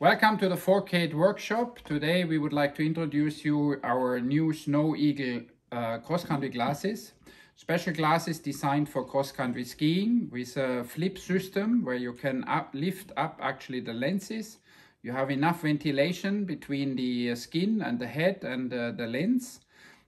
Welcome to the 4K workshop. Today we would like to introduce you our new Snow Eagle uh, cross-country glasses. Special glasses designed for cross-country skiing with a flip system where you can up, lift up actually the lenses. You have enough ventilation between the uh, skin and the head and uh, the lens.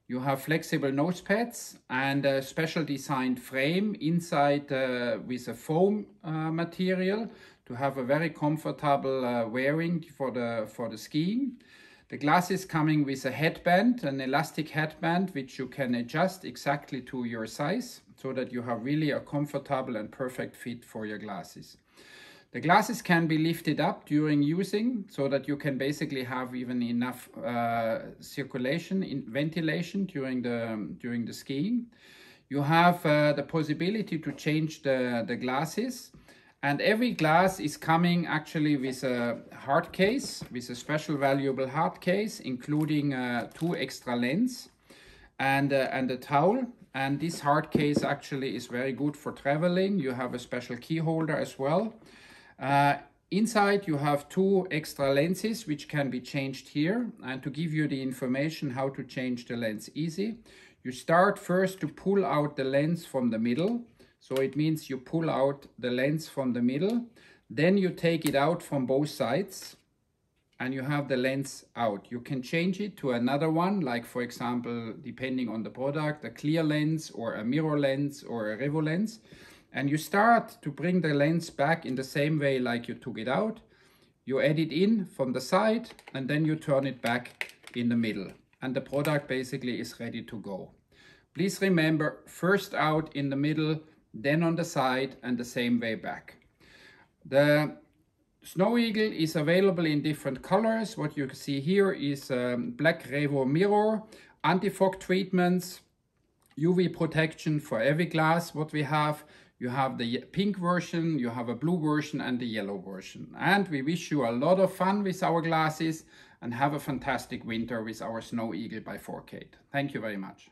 You have flexible nose pads and a special designed frame inside uh, with a foam uh, material to have a very comfortable uh, wearing for the, for the skiing. The glass is coming with a headband, an elastic headband, which you can adjust exactly to your size so that you have really a comfortable and perfect fit for your glasses. The glasses can be lifted up during using so that you can basically have even enough uh, circulation, in ventilation during the, during the skiing. You have uh, the possibility to change the, the glasses and every glass is coming actually with a hard case, with a special valuable hard case, including uh, two extra lens and, uh, and a towel. And this hard case actually is very good for traveling. You have a special key holder as well. Uh, inside you have two extra lenses which can be changed here. And to give you the information how to change the lens easy, you start first to pull out the lens from the middle so it means you pull out the lens from the middle, then you take it out from both sides and you have the lens out. You can change it to another one, like for example, depending on the product, a clear lens or a mirror lens or a revo lens. And you start to bring the lens back in the same way like you took it out. You add it in from the side and then you turn it back in the middle. And the product basically is ready to go. Please remember, first out in the middle, then on the side and the same way back. The Snow Eagle is available in different colors. What you see here is um, black Revo mirror, anti-fog treatments, UV protection for every glass what we have. You have the pink version, you have a blue version and the yellow version. And we wish you a lot of fun with our glasses and have a fantastic winter with our Snow Eagle by 4K. Thank you very much.